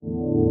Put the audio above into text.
you